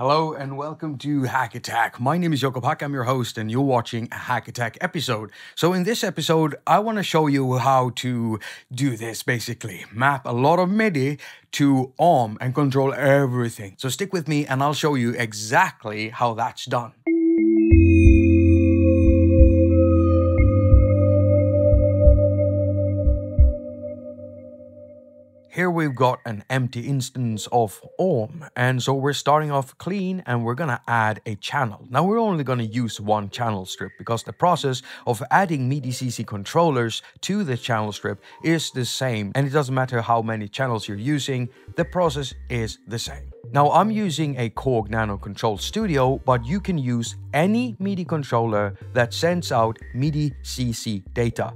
Hello and welcome to haQ attaQ. My name is Jakob Haq, I'm your host, and you're watching a haQ attaQ episode. So, in this episode, I want to show you how to do this basically map a lot of MIDI to AUM and control everything. So, stick with me and I'll show you exactly how that's done. We've got an empty instance of AUM, and so we're starting off clean and we're gonna add a channel. Now we're only gonna use one channel strip because the process of adding MIDI CC controllers to the channel strip is the same and it doesn't matter how many channels you're using, the process is the same. Now I'm using a Korg nanoKONTROL Studio, but you can use any MIDI controller that sends out MIDI CC data.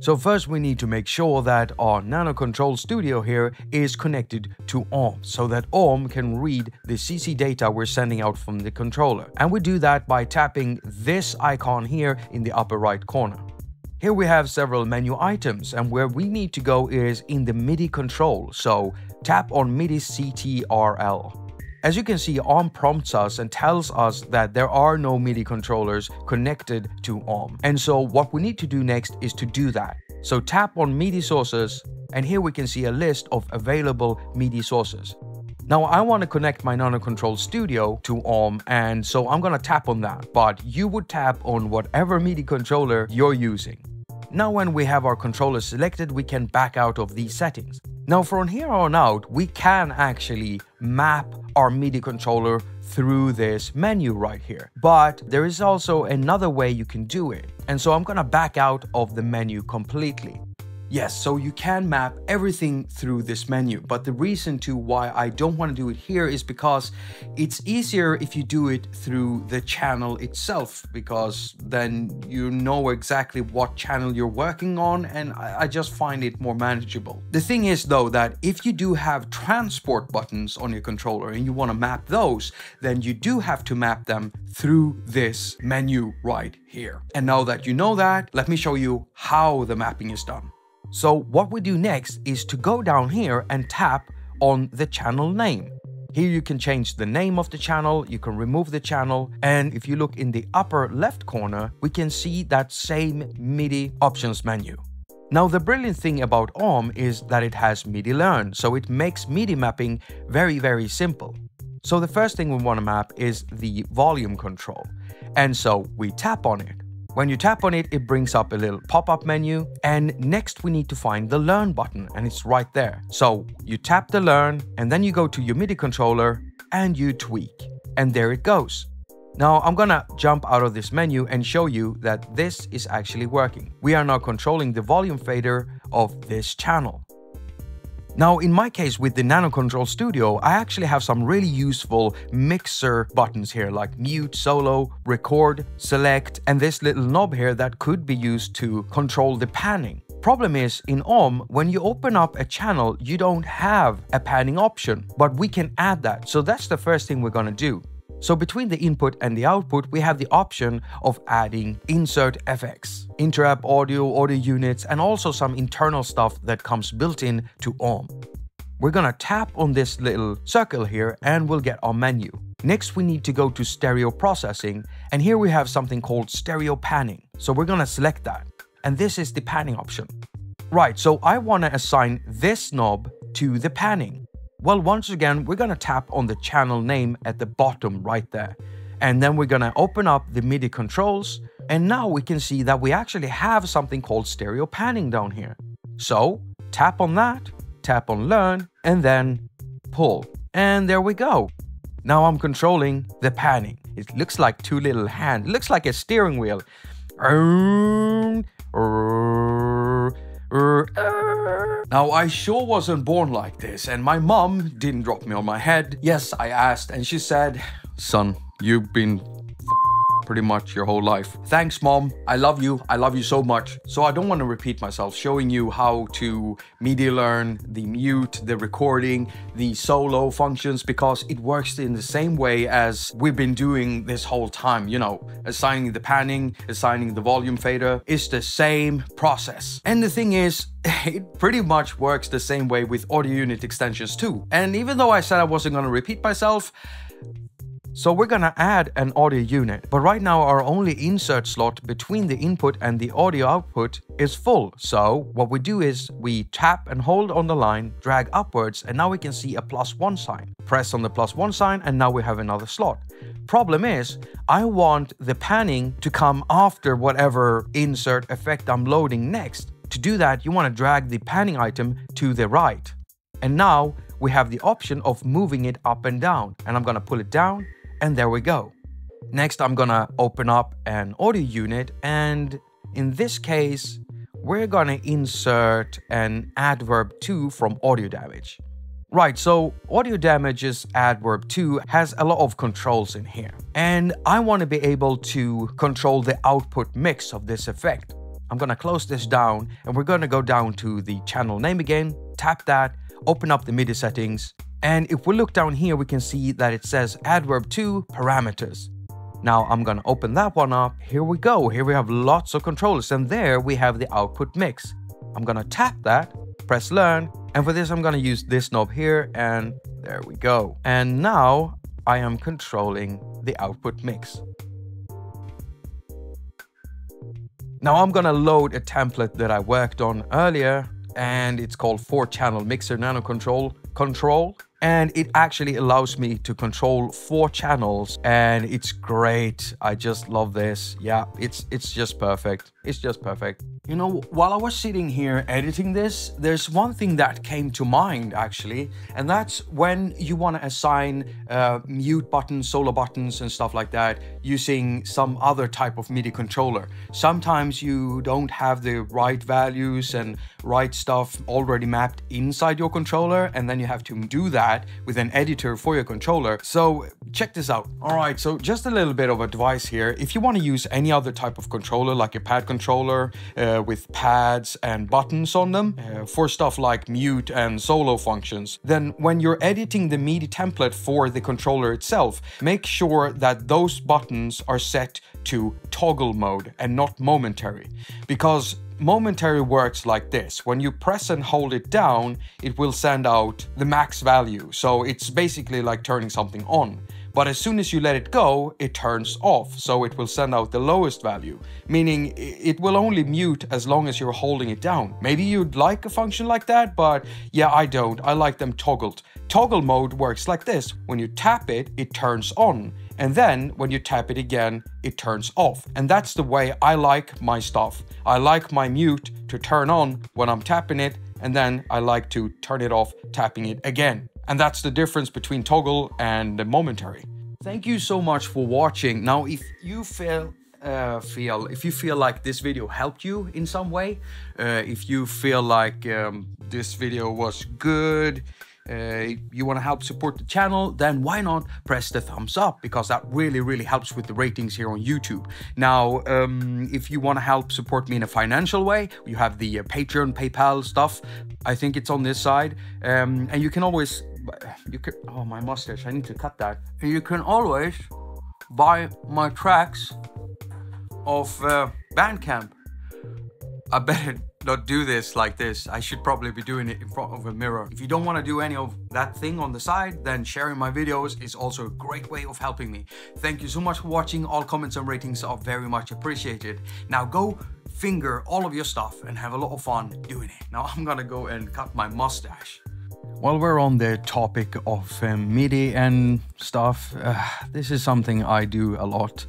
So first we need to make sure that our nanoKONTROL Studio here is connected to AUM so that AUM can read the CC data we're sending out from the controller. And we do that by tapping this icon here in the upper right corner. Here we have several menu items and where we need to go is in the MIDI control, so tap on MIDI CTRL. As you can see, AUM prompts us and tells us that there are no MIDI controllers connected to AUM. And so what we need to do next is to do that. So tap on MIDI sources and here we can see a list of available MIDI sources. Now I want to connect my nanoKONTROL Studio to AUM and so I'm gonna tap on that, but you would tap on whatever MIDI controller you're using. Now when we have our controller selected, we can back out of these settings. Now from here on out, we can actually map our MIDI controller through this menu right here. But there is also another way you can do it. And so I'm gonna back out of the menu completely. Yes, so you can map everything through this menu, but the reason to why I don't want to do it here is because it's easier if you do it through the channel itself, because then you know exactly what channel you're working on, and I, just find it more manageable. The thing is though that if you do have transport buttons on your controller and you want to map those, then you do have to map them through this menu right here. And now that you know that, let me show you how the mapping is done. So what we do next is to go down here and tap on the channel name. Here you can change the name of the channel, you can remove the channel, and if you look in the upper left corner, we can see that same MIDI options menu. Now the brilliant thing about AUM is that it has MIDI learn, so it makes MIDI mapping very very simple. So the first thing we want to map is the volume control, and so we tap on it. When you tap on it, it brings up a little pop-up menu and next we need to find the learn button and it's right there. So you tap the learn and then you go to your MIDI controller and you tweak and there it goes. Now I'm gonna jump out of this menu and show you that this is actually working. We are now controlling the volume fader of this channel. Now, in my case with the nanoKONTROL Studio, I actually have some really useful mixer buttons here like mute, solo, record, select, and this little knob here that could be used to control the panning. Problem is, in AUM, when you open up a channel, you don't have a panning option, but we can add that. So that's the first thing we're gonna do. So between the input and the output, we have the option of adding insert FX, Inter-App Audio, audio units, and also some internal stuff that comes built in to AUM. We're gonna tap on this little circle here and we'll get our menu. Next, we need to go to stereo processing, and here we have something called stereo panning. So we're gonna select that, and this is the panning option. Right, so I wanna assign this knob to the panning. Well, once again, we're going to tap on the channel name at the bottom right there. And then we're going to open up the MIDI controls. And now we can see that we actually have something called stereo panning down here. So tap on that, tap on learn, and then pull. And there we go. Now I'm controlling the panning. It looks like two little hands. It looks like a steering wheel. Now, I sure wasn't born like this, and my mom didn't drop me on my head. Yes, I asked, and she said, Son, you've been pretty much your whole life. Thanks, mom. I love you. I love you so much. So I don't want to repeat myself, showing you how to MIDI learn the mute, the recording, the solo functions, because it works in the same way as we've been doing this whole time. You know, assigning the panning, assigning the volume fader. It's the same process. And the thing is, it pretty much works the same way with audio unit extensions too. And even though I said I wasn't going to repeat myself, So we're gonna add an audio unit, but right now our only insert slot between the input and the audio output is full. So what we do is we tap and hold on the line, drag upwards, and now we can see a plus one sign. Press on the plus one sign and now we have another slot. Problem is, I want the panning to come after whatever insert effect I'm loading next. To do that, you want to drag the panning item to the right. And now we have the option of moving it up and down. And I'm gonna pull it down and there we go. Next, I'm gonna open up an audio unit and in this case, we're gonna insert an ADverb 2 from audio damage. Right, so audio damages ADverb 2 has a lot of controls in here. And I want to be able to control the output mix of this effect. I'm gonna close this down and we're gonna go down to the channel name again, tap that, open up the MIDI settings, and if we look down here, we can see that it says ADverb 2 parameters. Now I'm gonna open that one up. Here we go. Here we have lots of controllers and there we have the output mix. I'm gonna tap that, press learn, and for this I'm gonna use this knob here and there we go. And now I am controlling the output mix. Now I'm gonna load a template that I worked on earlier and it's called 4-channel mixer nano control control and it actually allows me to control four channels and it's great. I just love this. Yeah it's it's just perfect it's just perfect you know, while I was sitting here editing this, there's one thing that came to mind actually, and that's when you want to assign uh, mute buttons, solo buttons, and stuff like that using some other type of MIDI controller. Sometimes you don't have the right values and right stuff already mapped inside your controller, and then you have to do that with an editor for your controller. So check this out. All right, so just a little bit of advice here. If you want to use any other type of controller, like a pad controller, uh, uh, with pads and buttons on them uh, for stuff like mute and solo functions, then when you're editing the MIDI template for the controller itself, make sure that those buttons are set to toggle mode and not momentary. Because momentary works like this. When you press and hold it down, it will send out the max value. So it's basically like turning something on. But as soon as you let it go, it turns off, so it will send out the lowest value, meaning it will only mute as long as you're holding it down. Maybe you'd like a function like that, but yeah, I don't. I like them toggled. Toggle mode works like this. When you tap it, it turns on. And then when you tap it again, it turns off. And that's the way I like my stuff. I like my mute to turn on when I'm tapping it, and then I like to turn it off tapping it again. And that's the difference between toggle and the momentary. Thank you so much for watching. Now, if you feel uh, feel if you feel like this video helped you in some way, uh, if you feel like um, this video was good, uh, you want to help support the channel, then why not press the thumbs up because that really, really helps with the ratings here on YouTube. Now, um, if you want to help support me in a financial way, you have the uh, Patreon, PayPal stuff. I think it's on this side. Um, and you can always, you can, oh, my mustache, I need to cut that. And you can always buy my tracks of uh, Bandcamp. I better not do this like this. I should probably be doing it in front of a mirror. If you don't want to do any of that thing on the side, then sharing my videos is also a great way of helping me. Thank you so much for watching. All comments and ratings are very much appreciated. Now go finger all of your stuff and have a lot of fun doing it. Now I'm gonna go and cut my mustache. While we're on the topic of um, MIDI and stuff, uh, this is something I do a lot.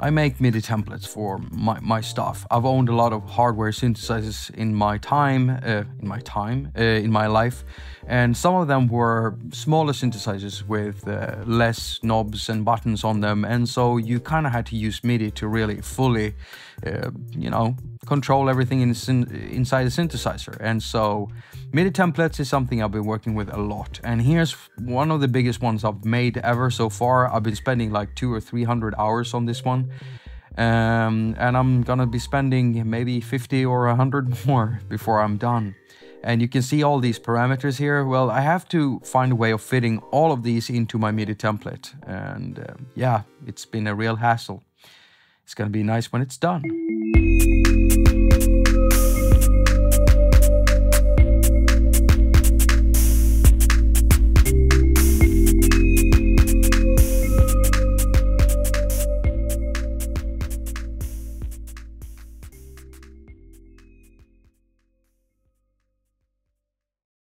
I make MIDI templates for my, my stuff. I've owned a lot of hardware synthesizers in my time, uh, in my time, uh, in my life, and some of them were smaller synthesizers with uh, less knobs and buttons on them, and so you kind of had to use MIDI to really fully, uh, you know, control everything in, inside the synthesizer. And so MIDI templates is something I've been working with a lot. And here's one of the biggest ones I've made ever so far. I've been spending like two or 300 hours on this one. Um, and I'm gonna be spending maybe 50 or 100 more before I'm done. And you can see all these parameters here. Well, I have to find a way of fitting all of these into my MIDI template. And uh, yeah, it's been a real hassle. It's gonna be nice when it's done.